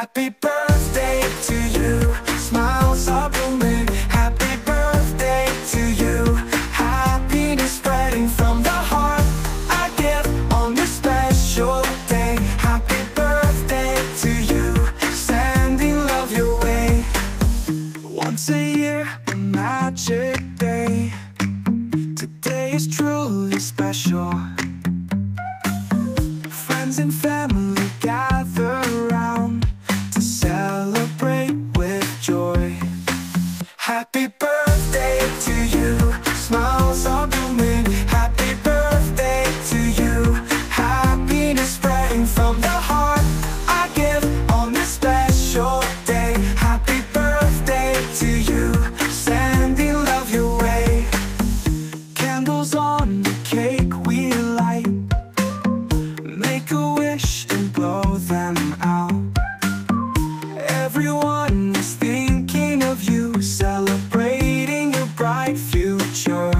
Happy birthday to you. Smiles are blooming. Happy birthday to you. Happiness spreading from the heart. I give on this special day. Happy birthday to you. Sending love your way. Once a year, a magic day. Today is truly special. Friends and family Everyone is thinking of you, celebrating your bright future.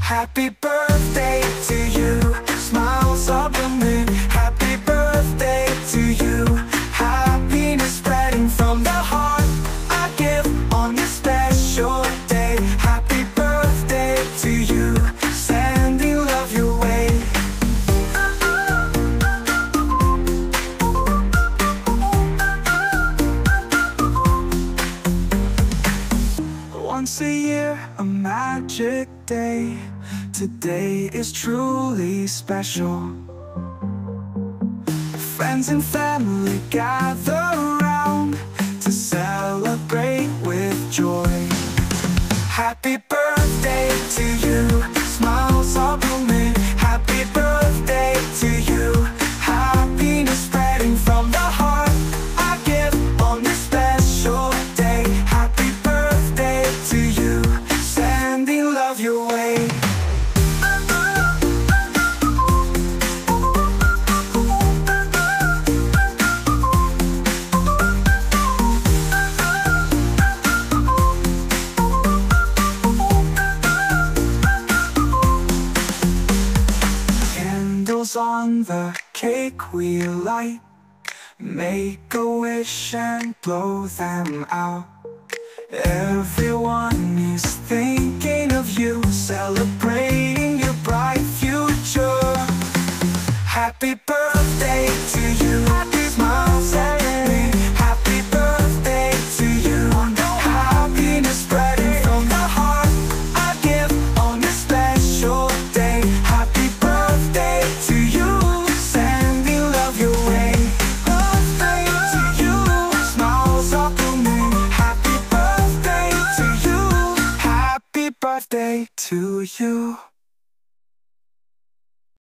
Happy Once a year, a magic day. Today is truly special. Friends and family gather round to celebrate with joy. Happy birthday to you. On the cake we light. Make a wish and blow them out. Birthday to you.